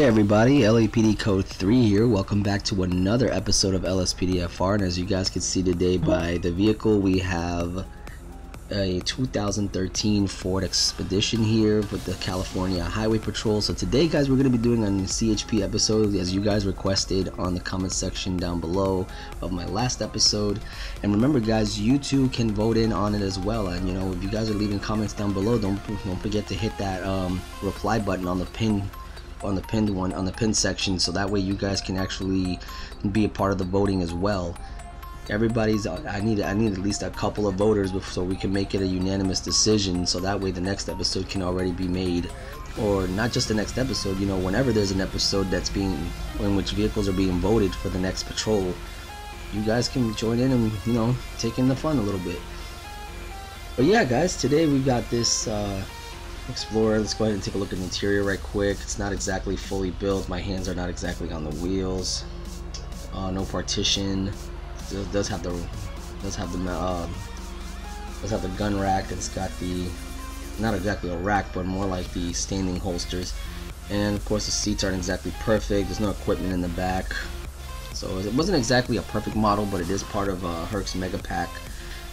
Hey everybody, LAPD Code 3 here. Welcome back to another episode of LSPDFR. And as you guys can see today by the vehicle, we have a 2013 Ford Expedition here with the California Highway Patrol. So today guys, we're going to be doing a CHP episode as you guys requested on the comment section down below of my last episode. And remember guys, you too can vote in on it as well. And you know, if you guys are leaving comments down below, don't, don't forget to hit that um, reply button on the pin on the pinned one on the pin section so that way you guys can actually be a part of the voting as well. Everybody's I need I need at least a couple of voters so we can make it a unanimous decision so that way the next episode can already be made. Or not just the next episode you know whenever there's an episode that's being in which vehicles are being voted for the next patrol you guys can join in and you know take in the fun a little bit. But yeah guys today we got this uh, Explorer. Let's go ahead and take a look at the interior right quick. It's not exactly fully built. My hands are not exactly on the wheels. Uh, no partition. It does have the does have the um, does have the gun rack. It's got the not exactly a rack, but more like the standing holsters. And of course, the seats aren't exactly perfect. There's no equipment in the back, so it wasn't exactly a perfect model, but it is part of uh, Herc's Mega Pack.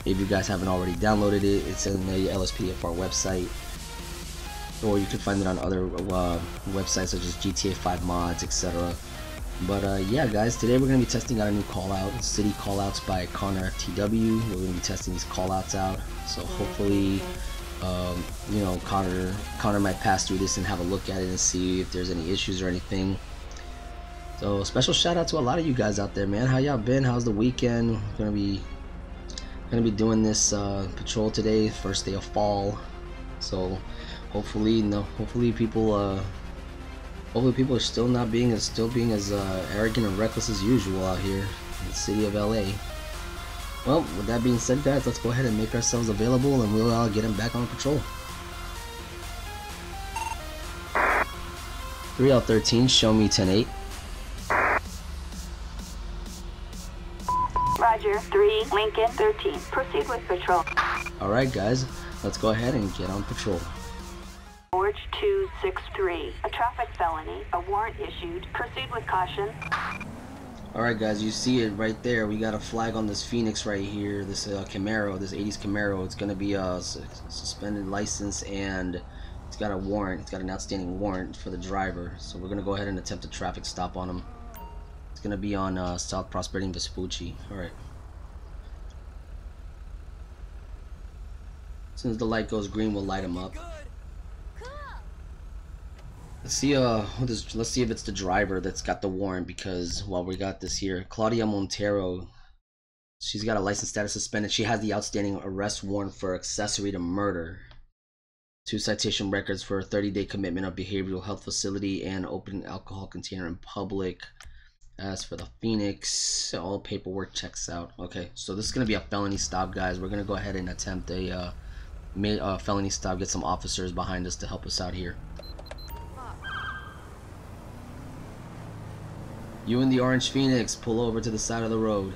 If you guys haven't already downloaded it, it's in the LSPDFR website or you can find it on other uh, websites such as GTA 5 mods, etc. But uh, yeah, guys, today we're going to be testing out a new callout, City Callouts by Connor FTW. We're going to be testing these callouts out, so hopefully, um, you know, Connor Connor might pass through this and have a look at it and see if there's any issues or anything. So special shout out to a lot of you guys out there, man. How y'all been? How's the weekend? Gonna be gonna be doing this uh, patrol today, first day of fall. So hopefully no hopefully people uh hopefully people are still not being as still being as uh, arrogant and reckless as usual out here in the city of LA well with that being said guys let's go ahead and make ourselves available and we'll uh, get them back on patrol 3L13 show me 10-8 Roger, 3, Lincoln, 13. Proceed with patrol. Alright guys, let's go ahead and get on patrol. Forge 263. A traffic felony. A warrant issued. Proceed with caution. Alright guys, you see it right there. We got a flag on this Phoenix right here. This uh, Camaro, this 80s Camaro. It's going to be a suspended license and it's got a warrant. It's got an outstanding warrant for the driver. So we're going to go ahead and attempt a traffic stop on him. It's going to be on uh, South Prosperity and Vespucci. Alright. As soon as the light goes green, we'll light him up. Let's see uh let's see if it's the driver that's got the warrant because while well, we got this here. Claudia Montero she's got a license status suspended. She has the outstanding arrest warrant for accessory to murder. Two citation records for a 30-day commitment of behavioral health facility and opening alcohol container in public. As for the Phoenix, all paperwork checks out. Okay, so this is gonna be a felony stop, guys. We're gonna go ahead and attempt a uh, uh, felony stop. Get some officers behind us to help us out here. You and the Orange Phoenix pull over to the side of the road.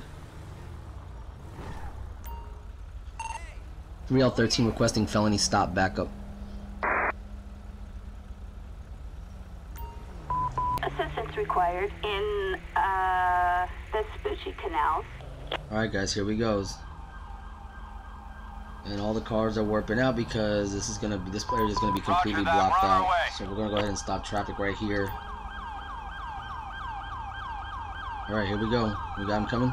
3L13 requesting felony stop backup. Assistance required in uh, the Vespucci Canals. Alright guys, here we goes. And all the cars are warping out because this is gonna be this area is gonna be completely blocked out. So we're gonna go ahead and stop traffic right here. Alright, here we go. We got him coming.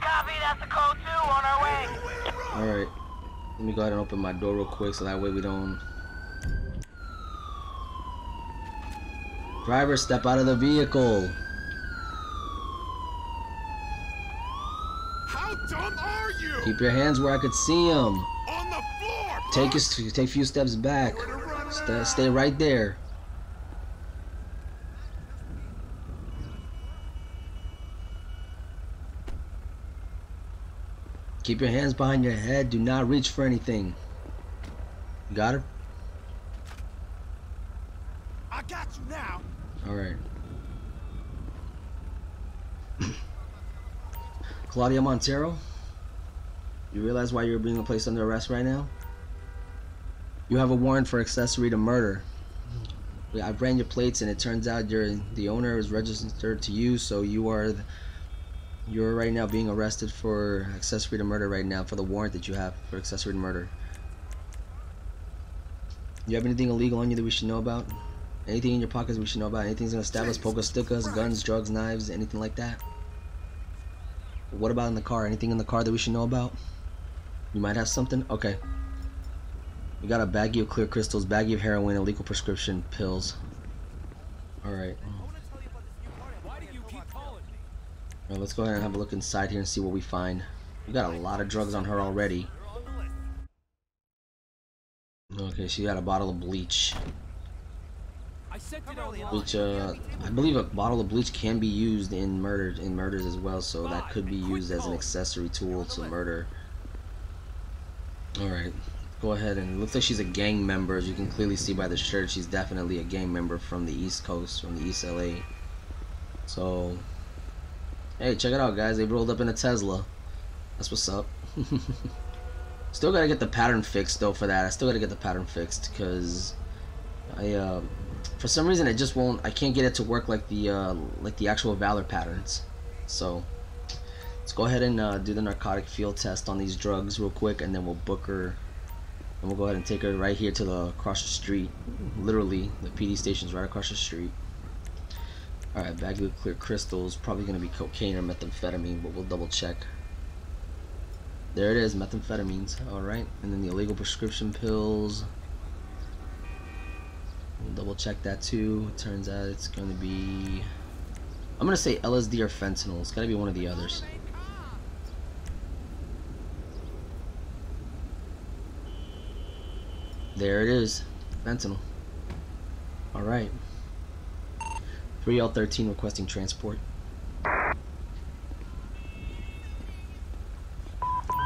Copy, that's a code 2 on our way. Alright. Let me go ahead and open my door real quick so that way we don't... Driver, step out of the vehicle. How dumb are you? Keep your hands where I could see them. On the floor. Take a, take a few steps back. Stay, stay right there. Keep your hands behind your head. Do not reach for anything. got her? I got you now. Alright. Claudia Montero? You realize why you're being placed under arrest right now? You have a warrant for accessory to murder. I ran your plates, and it turns out you're the owner is registered to you, so you are. The, you're right now being arrested for accessory to murder right now for the warrant that you have for accessory to murder. You have anything illegal on you that we should know about? Anything in your pockets we should know about? Anything's gonna stab us, poke us, stick us, guns, drugs, knives, anything like that? What about in the car? Anything in the car that we should know about? You might have something? Okay. We got a baggie of clear crystals, baggie of heroin, illegal prescription pills. Alright. Why do you keep calling me? Let's go ahead and have a look inside here and see what we find. We got a lot of drugs on her already. Okay, she got a bottle of bleach. Which, uh, I believe a bottle of bleach can be used in murder in murders as well, so that could be used as an accessory tool to murder. Alright, go ahead and it looks like she's a gang member. As you can clearly see by the shirt, she's definitely a gang member from the East Coast, from the East LA. So, hey, check it out, guys. They rolled up in a Tesla. That's what's up. Still gotta get the pattern fixed though for that. I still gotta get the pattern fixed because I uh, for some reason it just won't. I can't get it to work like the uh, like the actual Valor patterns. So let's go ahead and uh, do the narcotic field test on these drugs real quick, and then we'll book her. And we'll go ahead and take her right here to the across the street. Literally, the PD station's right across the street. Alright, bag of clear crystals. Probably gonna be cocaine or methamphetamine, but we'll double check. There it is, methamphetamines. Alright, and then the illegal prescription pills. We'll double check that too. Turns out it's going to be. I'm going to say LSD or fentanyl. It's got to be one of the others. There it is. Fentanyl. Alright. 3L13 requesting transport.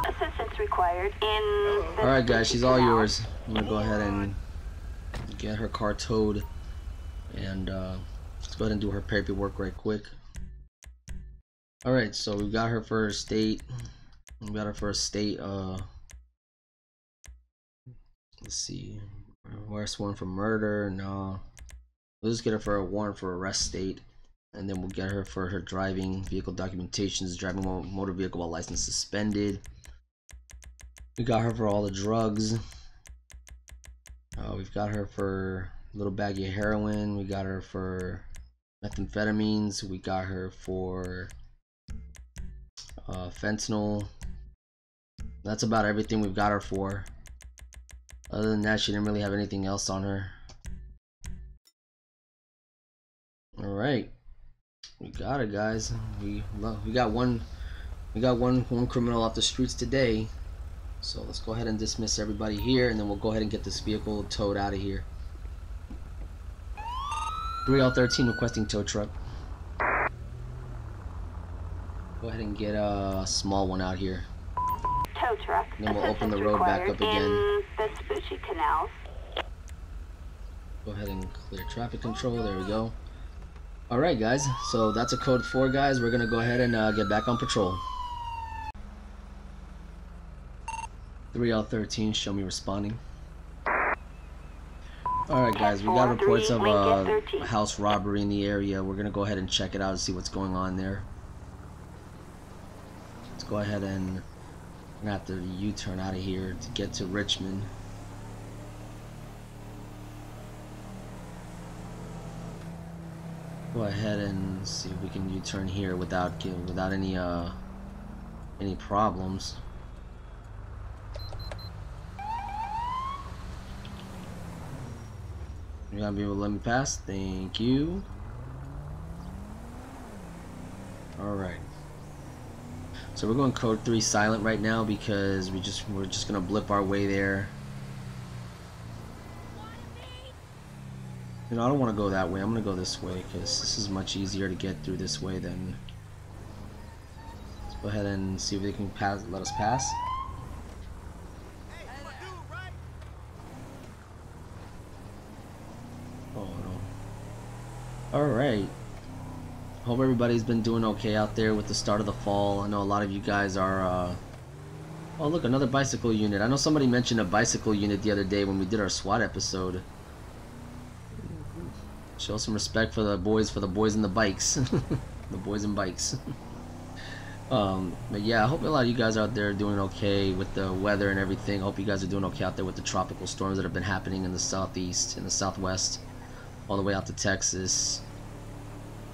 Assistance required in. Alright, guys, she's all yours. I'm gonna go ahead and get her car towed, and uh, let's go ahead and do her paperwork right quick. Alright, so we got her for a state. We got her for a state. Uh, let's see. Arrest one for murder. No. We'll just get her for a warrant for arrest state. And then we'll get her for her driving vehicle documentations, driving motor vehicle while license suspended. We got her for all the drugs. Uh, we've got her for a little baggie of heroin. We got her for methamphetamines. We got her for uh, fentanyl. That's about everything we've got her for. Other than that, she didn't really have anything else on her. All right, we got it, guys. We we got one, we got one one criminal off the streets today. So let's go ahead and dismiss everybody here, and then we'll go ahead and get this vehicle towed out of here. 3L13 requesting tow truck. Go ahead and get a small one out here. Tow truck. Then we'll open the road back up again. In Vespucci Canals. Go ahead and clear traffic control. There we go. Alright, guys. So that's a code 4, guys. We're going to go ahead and uh, get back on patrol. 3L13, show me responding. Alright, guys. We got reports of uh, a house robbery in the area. We're going to go ahead and check it out and see what's going on there. Let's go ahead and... We're going to have to U-turn out of here to get to Richmond. Go ahead and see if we can U-turn here without without any uh any problems. You're gonna be able to let me pass? Thank you. Alright. So we're going code 3 silent right now because we just we're just gonna blip our way there. You know, I don't want to go that way. I'm going to go this way because this is much easier to get through this way than... Let's go ahead and see if they can pass, let us pass. Oh no. Alright. Hope everybody's been doing okay out there with the start of the fall. I know a lot of you guys are uh, Oh look, another bicycle unit. I know somebody mentioned a bicycle unit the other day when we did our SWAT episode. Show some respect for the boys, for the boys and the bikes. the boys and bikes. um, but yeah, I hope a lot of you guys out there are doing okay with the weather and everything. Hope you guys are doing okay out there with the tropical storms that have been happening in the southeast, in the southwest, all the way out to Texas.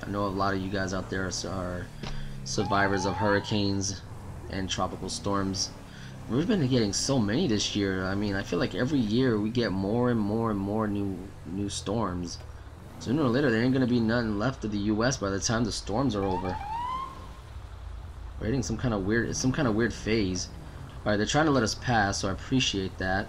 I know a lot of you guys out there are survivors of hurricanes and tropical storms. We've been getting so many this year. I mean, I feel like every year we get more and more and more new new storms. Sooner or later, there ain't gonna be nothing left of the U.S. by the time the storms are over. We're hitting some kind of weird, it's some kind of weird phase. All right, they're trying to let us pass, so I appreciate that.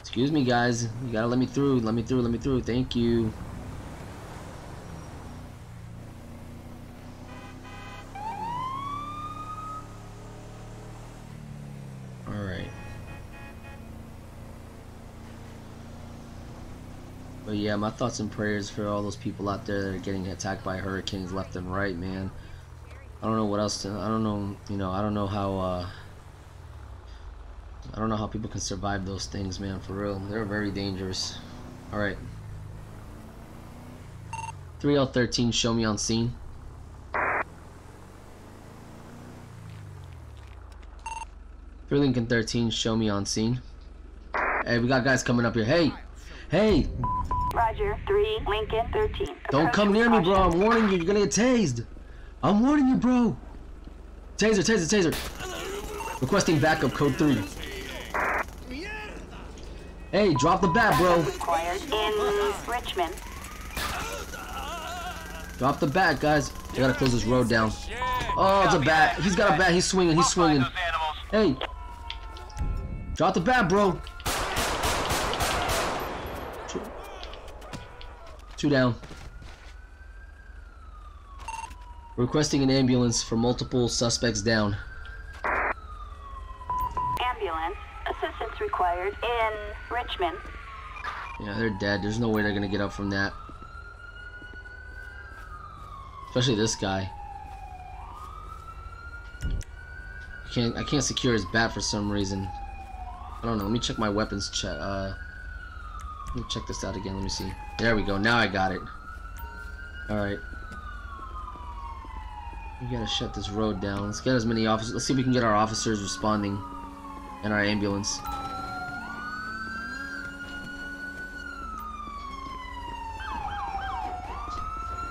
Excuse me, guys. You gotta let me through. Let me through. Let me through. Thank you. Yeah, my thoughts and prayers for all those people out there that are getting attacked by hurricanes left and right, man. I don't know what else to, I don't know, you know, I don't know how, uh, I don't know how people can survive those things, man, for real. They're very dangerous. Alright. 3L13, show me on scene. Three Lincoln 13, show me on scene. Hey, we got guys coming up here. Hey! Hey! Roger, 3, Lincoln 13. Don't come near me, bro. I'm warning you. You're gonna get tased. I'm warning you, bro. Taser, taser, taser. Requesting backup, code 3. Hey, drop the bat, bro. Required in Richmond. Drop the bat, guys. I gotta close this road down. Oh, it's a bat. He's got a bat. He's swinging. He's swinging. Hey. Drop the bat, bro. Two down. Requesting an ambulance for multiple suspects down. Ambulance. Assistance required in Richmond. Yeah, they're dead. There's no way they're gonna get up from that. Especially this guy. I can't I can't secure his bat for some reason. I don't know. Let me check my weapons check. Uh, let me check this out again. Let me see. There we go. Now I got it. All right. We gotta shut this road down. Let's get as many officers. Let's see if we can get our officers responding, and our ambulance.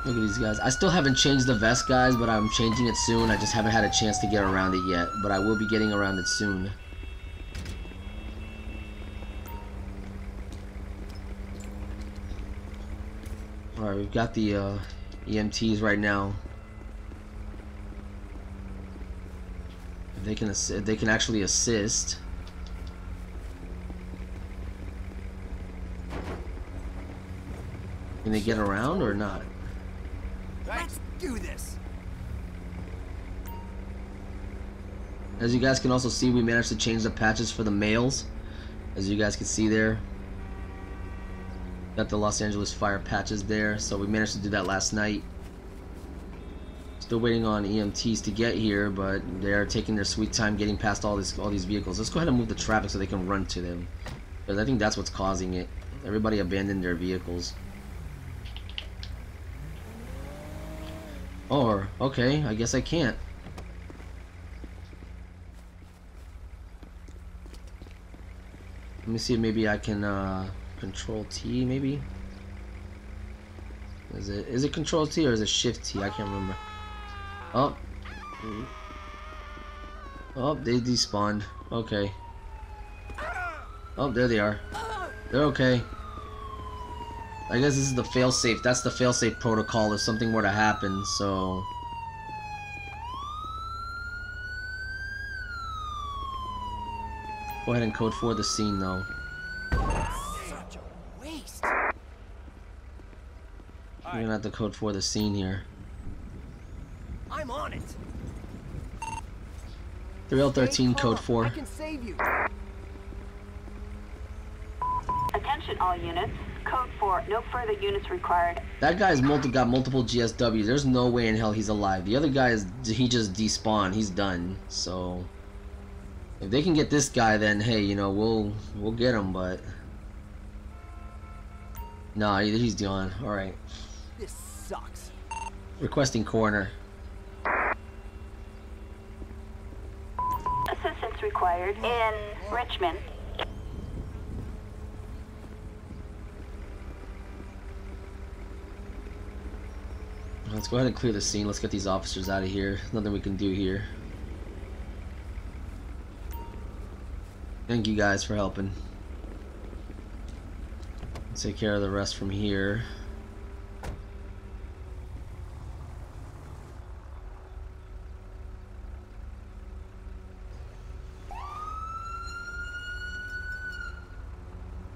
Look at these guys. I still haven't changed the vest, guys, but I'm changing it soon. I just haven't had a chance to get around it yet, but I will be getting around it soon. We've got the uh, EMTs right now. If they can if they can actually assist. Can they get around or not? Let's do this. As you guys can also see, we managed to change the patches for the males. As you guys can see there. Got the Los Angeles Fire patches there, so we managed to do that last night. Still waiting on EMTs to get here, but they're taking their sweet time getting past all these all these vehicles. Let's go ahead and move the traffic so they can run to them. Because I think that's what's causing it. Everybody abandoned their vehicles. Or, okay, I guess I can't. Let me see if maybe I can uh, control T maybe. Is it is it control T or is it shift T? I can't remember. Oh. Oh, they despawned. Okay. Oh, there they are. They're okay. I guess this is the failsafe. That's the failsafe protocol if something were to happen, so... Go ahead and code for the scene, though. Such a waste. You're gonna have to code for the scene here. I'm on it. 3L13 code I 4. can save you. Attention all units. Code 4, no further units required. That guy's multi got multiple GSW. There's no way in hell he's alive. The other guy is he just despawned. He's done. So if they can get this guy, then hey, you know we'll we'll get him. But nah, he's done. All right. This sucks. Requesting coroner. Assistance required in Richmond. Let's go ahead and clear the scene. Let's get these officers out of here. Nothing we can do here. Thank you guys for helping. Let's take care of the rest from here.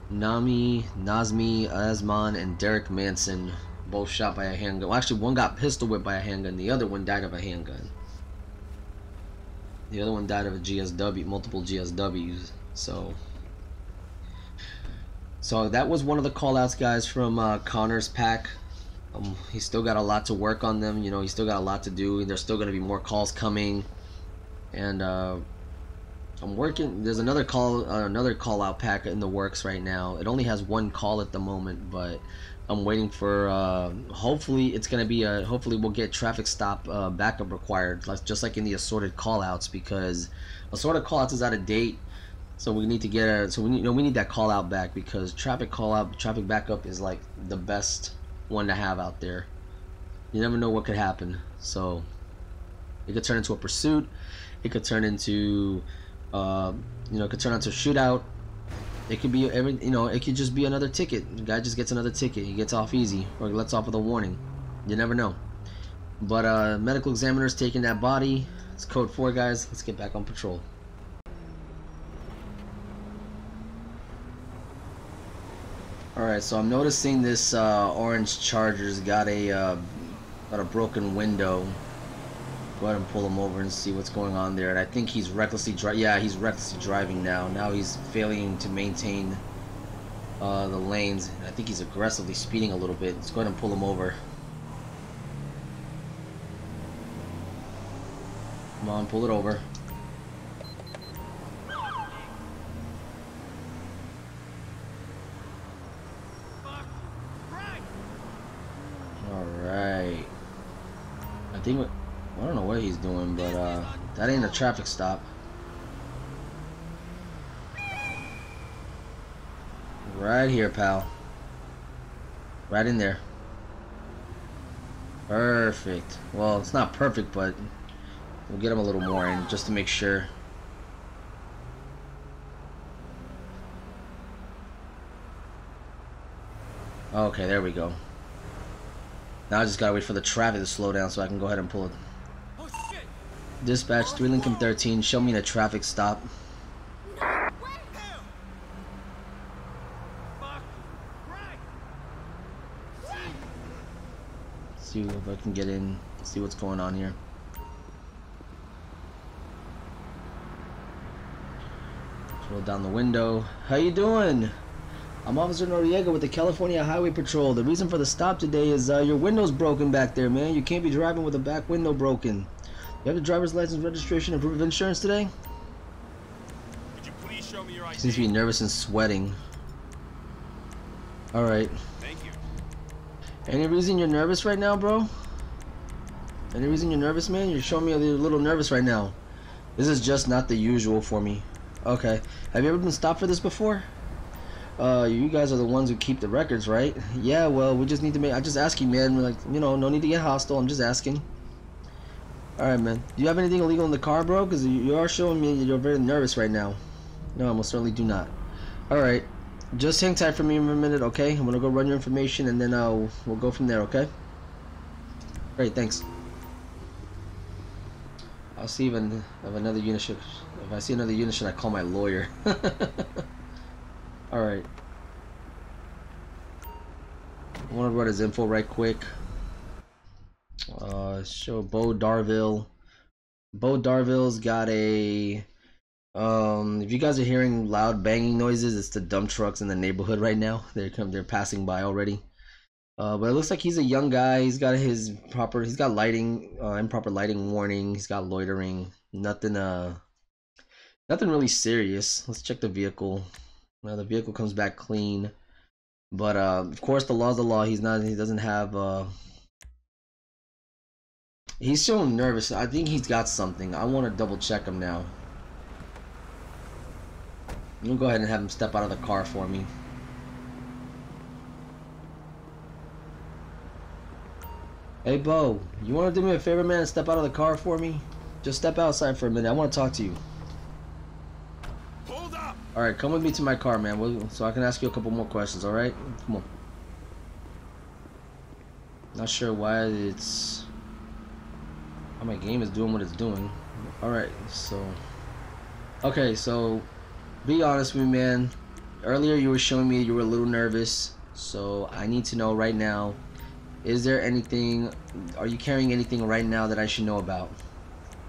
Nami, Nazmi, Asman, and Derek Manson both shot by a handgun. Well, actually, one got pistol whipped by a handgun. The other one died of a handgun. The other one died of a GSW, multiple GSWs. So, so that was one of the callouts, guys, from uh, Connor's pack. Um, he's still got a lot to work on them. You know, he's still got a lot to do. There's still going to be more calls coming, and uh, I'm working. There's another call, uh, another call out pack in the works right now. It only has one call at the moment, but I'm waiting for. Uh, hopefully, it's gonna be a. Hopefully, we'll get traffic stop uh, backup required, like just like in the assorted callouts, because assorted callouts is out of date. So we need to get a. So we need, you know, we need that call out back because traffic call out, traffic backup is like the best one to have out there. You never know what could happen. So it could turn into a pursuit. It could turn into, uh, you know, it could turn into a shootout. It could be every, you know, it could just be another ticket. The guy just gets another ticket. He gets off easy, or he lets off with a warning. You never know. But uh, medical examiner's taking that body. It's code four, guys. Let's get back on patrol. Alright, so I'm noticing this uh, orange Charger's got a uh, got a broken window. Go ahead and pull him over and see what's going on there. And I think he's recklessly driving. Yeah, he's recklessly driving now. Now he's failing to maintain uh, the lanes. I think he's aggressively speeding a little bit. Let's go ahead and pull him over. Come on, pull it over. Alright. I think, what- I don't know what he's doing, but uh, that ain't a traffic stop. Right here, pal. Right in there. Perfect. Well, it's not perfect, but we'll get him a little more in just to make sure. Okay, there we go. Now I just gotta wait for the traffic to slow down so I can go ahead and pull it. Dispatch 3 Lincoln 13, show me the traffic stop. See if I can get in, see what's going on here. Roll down the window. How you doing? I'm Officer Noriega with the California Highway Patrol. The reason for the stop today is uh, your window's broken back there, man. You can't be driving with a back window broken. You have the driver's license, registration, and proof of insurance today? Could you please show me your ID? Seems to be nervous and sweating. Alright. Thank you. Any reason you're nervous right now, bro? Any reason you're nervous, man? You're showing me a little nervous right now. This is just not the usual for me. Okay. Have you ever been stopped for this before? Uh, you guys are the ones who keep the records, right? Yeah, well, we just need to make... I just ask you, man. Like, you know, no need to get hostile. I'm just asking. Alright, man. Do you have anything illegal in the car, bro? Because you, are showing me you're very nervous right now. No, I most certainly do not. Alright. Just hang tight for me for a minute, okay? I'm gonna go run your information and then uh, we'll go from there, okay? Great, thanks. I'll see an, if another unit should, if I see another unit, should I call my lawyer? Alright. I want to run his info right quick. Uh, show Bo Darville. Bo Darville's got a Um, if you guys are hearing loud banging noises, it's the dump trucks in the neighborhood right now. They're come, they're passing by already. Uh, but it looks like he's a young guy. He's got his proper. He's got lighting, uh, improper lighting warning. He's got loitering. Nothing. Uh, nothing really serious. Let's check the vehicle. Now the vehicle comes back clean. But uh, of course, the law's the law. He's not. He doesn't have. Uh, he's showing nervous. I think he's got something. I want to double check him now. I'm gonna go ahead and have him step out of the car for me. Hey, Bo, you want to do me a favor, man, and step out of the car for me? Just step outside for a minute. I want to talk to you. Hold up! All right, come with me to my car, man, we'll- so I can ask you a couple more questions. All right, come on. Not sure why it's. My game is doing what it's doing. All right, so. Okay, so, be honest with me, man. Earlier, you were showing me you were a little nervous, so I need to know right now. Is there anything? Are you carrying anything right now that I should know about?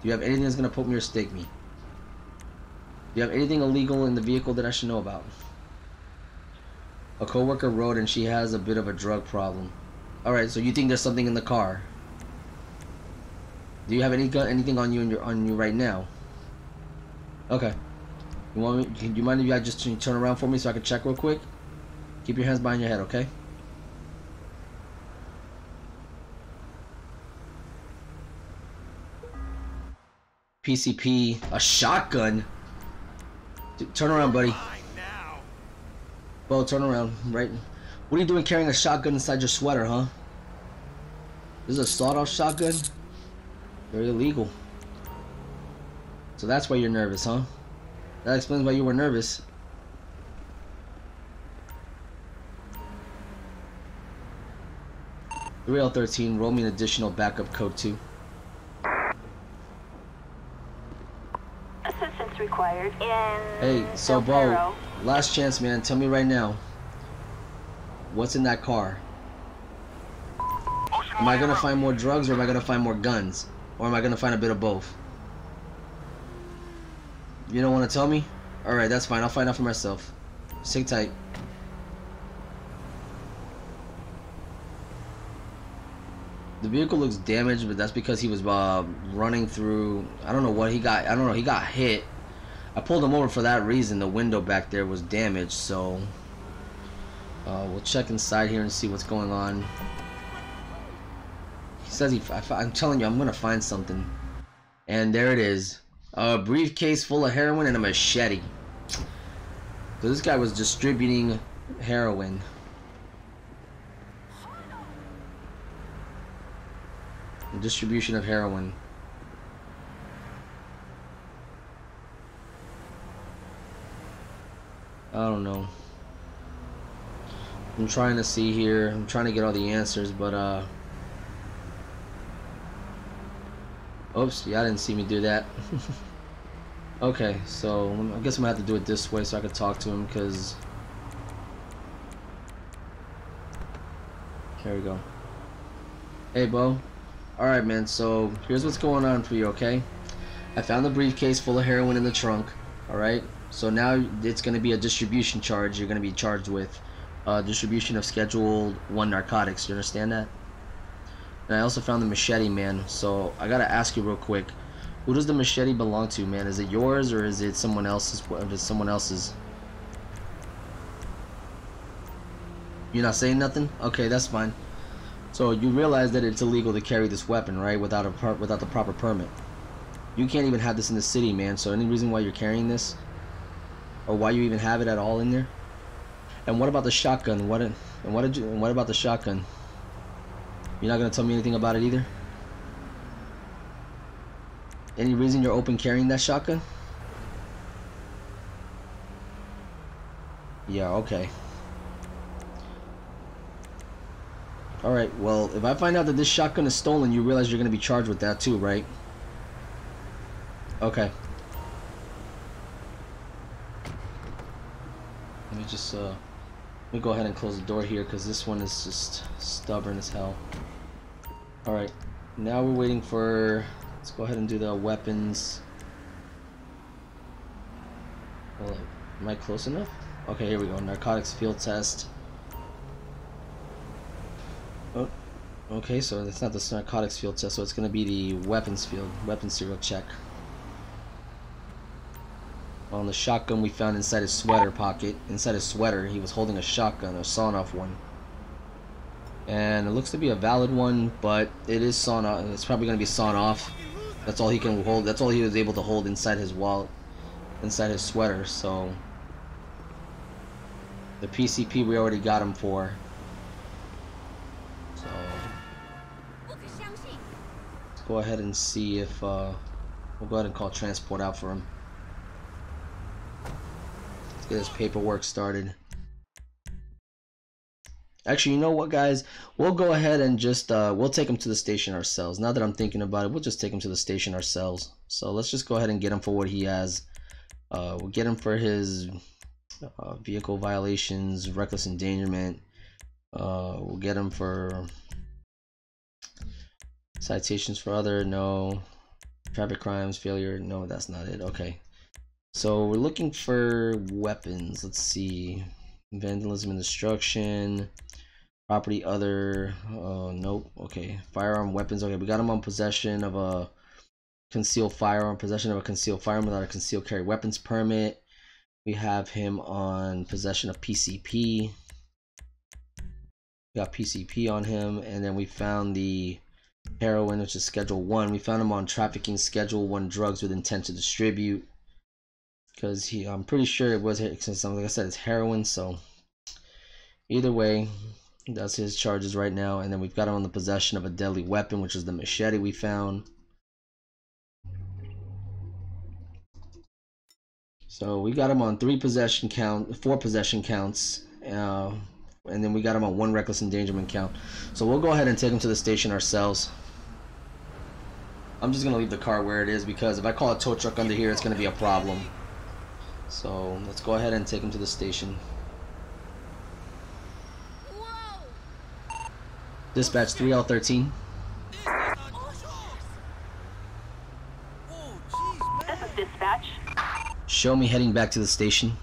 Do you have anything that's gonna put me or stake me? Do you have anything illegal in the vehicle that I should know about? A coworker wrote and she has a bit of a drug problem. Alright, so you think there's something in the car? Do you have any gun anything on you in your on you right now? Okay. You want me can you mind if I just turn around for me so I can check real quick? Keep your hands behind your head, okay? PCP, a shotgun. Dude, turn around, buddy. Bo, turn around. Right. What are you doing carrying a shotgun inside your sweater, huh? This is a sawed-off shotgun? Very illegal. So that's why you're nervous, huh? That explains why you were nervous. Three L thirteen. Roll me an additional backup code two. Assistance required in. Hey, so Bo, last chance, man. Tell me right now. What's in that car? Am I gonna find more drugs or am I gonna find more guns? Or am I gonna find a bit of both? You don't wanna tell me? Alright, that's fine. I'll find out for myself. Sit tight. The vehicle looks damaged, but that's because he was uh, running through. I don't know what he got. I don't know. He got hit. I pulled him over for that reason. The window back there was damaged, so uh, we'll check inside here and see what's going on. Says he. I, am telling you, I'm gonna find something. And there it is, a briefcase full of heroin and a machete. So this guy was distributing heroin. Distribution of heroin. I don't know. I'm trying to see here. I'm trying to get all the answers, but uh. Oops, I didn't see me do that. okay, so I guess I'm gonna have to do it this way so I can talk to him, cause. Here we go. Hey, Bo. Alright, man, so here's what's going on for you, okay? I found the briefcase full of heroin in the trunk, alright? So now it's going to be a distribution charge you're going to be charged with. Uh, distribution of Schedule 1 narcotics, you understand that? And I also found the machete, man, so I gotta ask you real quick. Who does the machete belong to, man? Is it yours or is it someone else's? If it's someone else's. You're not saying nothing? Okay, that's fine. So you realize that it's illegal to carry this weapon, right? Without a without the proper permit. You can't even have this in the city, man. So any reason why you're carrying this, or why you even have it at all in there? And what about the shotgun? What and what did you? And what about the shotgun? You're not gonna tell me anything about it either. Any reason you're open carrying that shotgun? Yeah. Okay. Alright, well, if I find out that this shotgun is stolen, you realize you're going to be charged with that too, right? Okay. Let me just, uh... Let me go ahead and close the door here, because this one is just stubborn as hell. Alright, now we're waiting for... Let's go ahead and do the weapons. Am I close enough? Okay, here we go. Narcotics field test. Oh, okay, so it's not the narcotics field test, so it's going to be the weapons field, weapons serial check. On the shotgun we found inside his sweater pocket, inside his sweater, he was holding a shotgun, a sawn-off one. And it looks to be a valid one, but it is sawn off. It's probably going to be sawn off. That's all he can hold. That's all he was able to hold inside his wallet, inside his sweater. So the PCP we already got him for. So let's go ahead and see if uh, we'll go ahead and call transport out for him. Let's get this paperwork started. Actually, you know what, guys? We'll go ahead and just uh, we'll take him to the station ourselves. Now that I'm thinking about it, we'll just take him to the station ourselves. So let's just go ahead and get him for what he has. Uh, we'll get him for his uh, vehicle violations, reckless endangerment. Uh, we'll get him for citations for other no traffic crimes, failure. No, that's not it. Okay. So we're looking for weapons. Let's see. Vandalism and destruction. Property other. Uh, nope. Okay. Firearm weapons. Okay, we got him on possession of a concealed firearm. Possession of a concealed firearm without a concealed carry weapons permit. We have him on possession of PCP. Got PCP on him, and then we found the heroin, which is Schedule One. We found him on trafficking Schedule One drugs with intent to distribute. Because he, I'm pretty sure it was since, like I said, it's heroin. So either way, that's his charges right now. And then we've got him on the possession of a deadly weapon, which is the machete we found. So we got him on three possession count, four possession counts, uh, and then we got him on one reckless endangerment count. So we'll go ahead and take him to the station ourselves. I'm just gonna leave the car where it is because if I call a tow truck under here, it's gonna be a problem. So let's go ahead and take him to the station. Dispatch 3L13. Dispatch. Show me heading back to the station.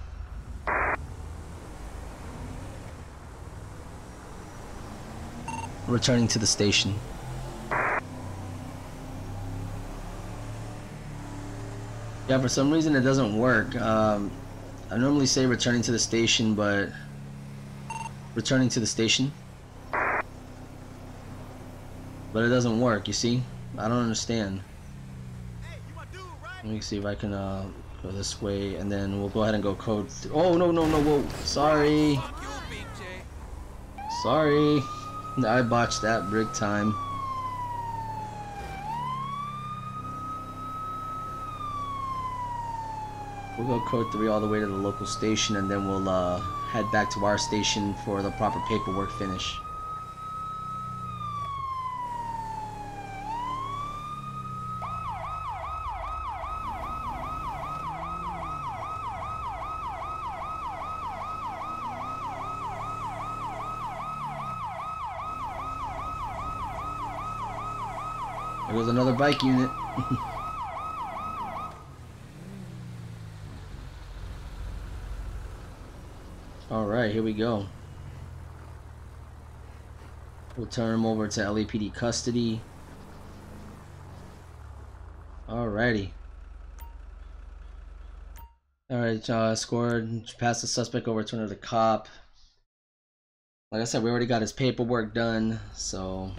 Returning to the station. Yeah, for some reason it doesn't work. Um, I normally say returning to the station, but returning to the station. But it doesn't work, you see? I don't understand. Let me see if I can uh, go this way, and then we'll go ahead and go code. oh no no no! Whoa! Sorry, sorry. I botched that big time. We'll go code three all the way to the local station, and then we'll uh, head back to our station for the proper paperwork finish. There goes another bike unit. Here we go. We'll turn him over to LAPD custody. Alrighty. Alright, uh, scored. Pass the suspect over to another cop. Like I said, we already got his paperwork done, so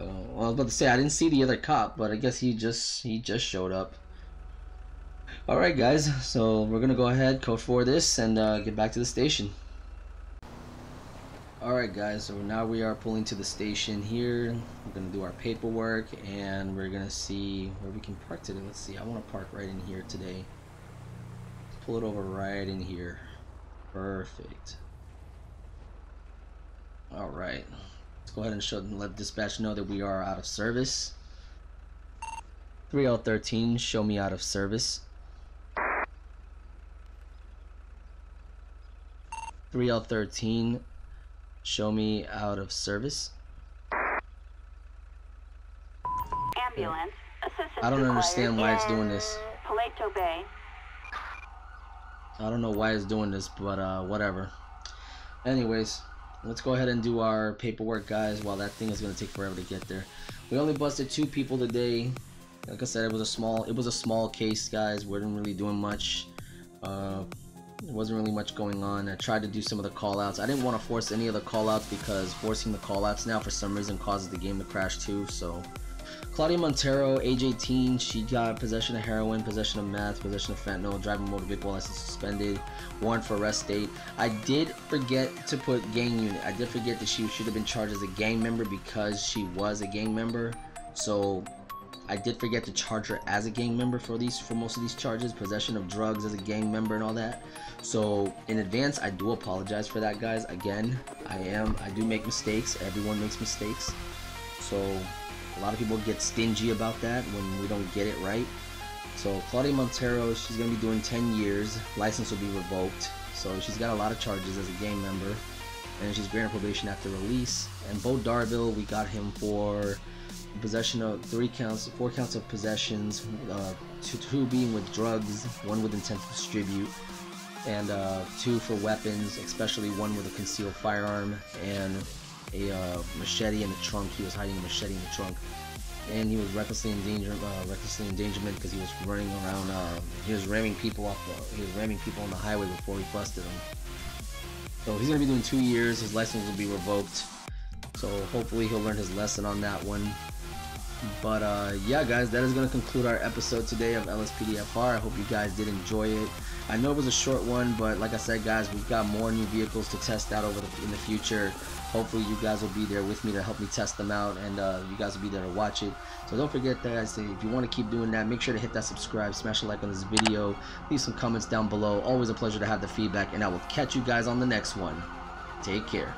Uh, well, I was about to say I didn't see the other cop, but I guess he just he just showed up. All right, guys. So we're gonna go ahead, code for this, and uh, get back to the station. All right, guys. So now we are pulling to the station here. We're gonna do our paperwork, and we're gonna see where we can park today. Let's see. I want to park right in here today. Pull it over right in here. Perfect. All right. Let's go ahead and show let dispatch know that we are out of service. 3013, show me out of service. 3L13, show me out of service. Ambulance. Assistance I don't understand why it's doing this. Paleto Bay. I don't know why it's doing this, but uh, whatever. Anyways, let's go ahead and do our paperwork, guys. While that thing is gonna take forever to get there. We only busted two people today. Like I said, it was a small, it was a small case, guys. We weren't really doing much. Uh, there wasn't really much going on. I tried to do some of the callouts. I didn't want to force any of the callouts because forcing the callouts now for some reason causes the game to crash too. So Claudia Montero, age 18, she got possession of heroin, possession of meth, possession of fentanyl, driving motor vehicle license suspended, warrant for arrest date. I did forget to put gang unit. I did forget that she should have been charged as a gang member because she was a gang member. So I did forget to charge her as a gang member for these for most of these charges, possession of drugs as a gang member and all that. So in advance, I do apologize for that, guys. Again, I am I do make mistakes. Everyone makes mistakes. So a lot of people get stingy about that when we don't get it right. So Claudia Montero, she's gonna be doing 10 years. License will be revoked. So she's got a lot of charges as a gang member, and she's granted probation after release. And Bo Darville, we got him for possession of three counts, four counts of possessions, uh, two, two being with drugs, one with intent to distribute, and uh, two for weapons, especially one with a concealed firearm and a uh, machete in the trunk. He was hiding a machete in the trunk, and he was recklessly endanger, uh, recklessly endangerment because he was running around. Uh, he was ramming people off. The, he was ramming people on the highway before he busted them. So he's gonna be doing two years. His license will be revoked. So hopefully he'll learn his lesson on that one. But uh, yeah, guys, that is going to conclude our episode today of LSPDFR. I hope you guys did enjoy it. I know it was a short one, but like I said, guys, we've got more new vehicles to test out over the, in the future. Hopefully, you guys will be there with me to help me test them out, and uh, you guys will be there to watch it. So don't forget, guys, if you want to keep doing that, make sure to hit that subscribe, smash a like on this video, leave some comments down below. Always a pleasure to have the feedback, and I will catch you guys on the next one. Take care.